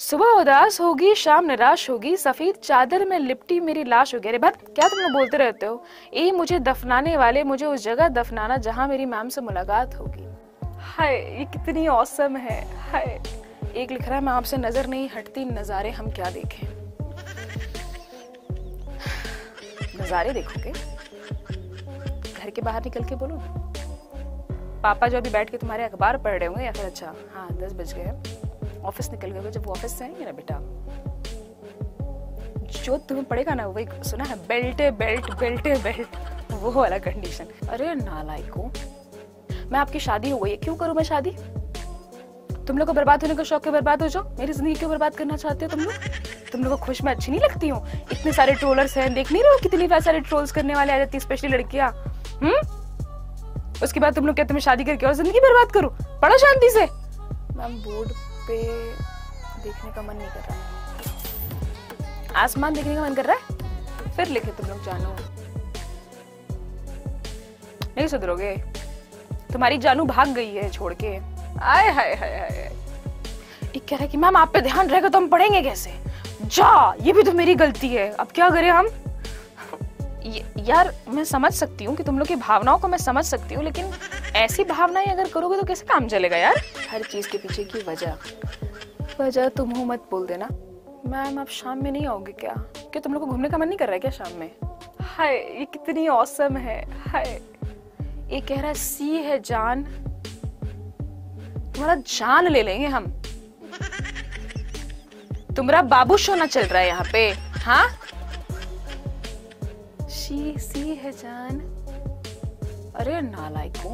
सुबह उदास होगी, शाम निराश होगी, सफ़ेद चादर में लिपटी मेरी लाश होगी अरे बात क्या तुम बोलते रहते हो? ए, मुझे दफनाने वाले, मुझे उस जगह दफनाना जहाँ मेरी मैम से मुलाकात होगी। हाय, ये कितनी औसम है। हाय। एक लिख रहा है मैं आपसे नज़र नहीं हटती, नजारे हम क्या देखें? नजारे देखोगे? घर के बाहर निकल के बोलो। पापा जो अभी बैठ के तुम्हारे अखबार पढ़ रहे होंगे या फिर अच्छा? हाँ दस बज गए ऑफ़िस निकल गए जब वो ऑफ़िस से आएँगे ना बेटा, जो तुम्हें पड़ेगा ना, वही सुना है, बेल्ट बेल्ट बेल्ट बेल्ट, वो वाला कंडीशन अरे नालायको, मैं आपकी शादी हो गई है, क्यों करूँ मैं शादी? तुम लोग को बर्बाद होने का शौक के बर्बाद हो जाओ। मेरी ज़िंदगी क्यों बर्बाद करना चाहते हो तुम लोग? तुम लोग को खुश मैं अच्छी नहीं लगती हूँ। इतने सारे ट्रोलर्स हैं, देख नहीं रहे हो कितनी सारे ट्रोल्स करने वाले आ जाती है स्पेशली लड़कियाँ? हम्म? उसके बाद तुम लोग कहते मैं शादी करके और ज़िंदगी बर्बाद करूँ? पढ़ो शांति से। मैम, बोर्ड पे देखने का मन नहीं कर रहा। आसमान देखने का मन कर रहा है? फिर लिखे तुम लोग जानो। नहीं सुधरोगे? तुम्हारी जानू भाग गई है छोड़ के। आय हाय हाय हाय एक कह रहा है कि मैम, आप पे ध्यान रहेगा तो हम पढ़ेंगे कैसे? जा, ये भी तो मेरी गलती है। अब क्या करें हम? यार मैं समझ सकती हूँ कि तुम लोग की भावनाओं को मैं समझ सकती हूँ लेकिन ऐसी भावनाएँ अगर करोगे तो कैसे काम चलेगा यार? हर चीज़ के पीछे की वजह। वजह तुम हो मत बोल देना। मैम आप शाम में नहीं आओगे क्या? क्या तुम लोग को घूमने का मन नहीं कर रहा है क्या शाम में? हाय ये कितनी औसम है। हाय। ये कह रहा है सी है जान। तुम्हारा जान ले लेंगे हम। तुम्हारा बाबू शो शोना चल रहा है यहाँ पे हाँ? शी सी है जान। अरे नालायको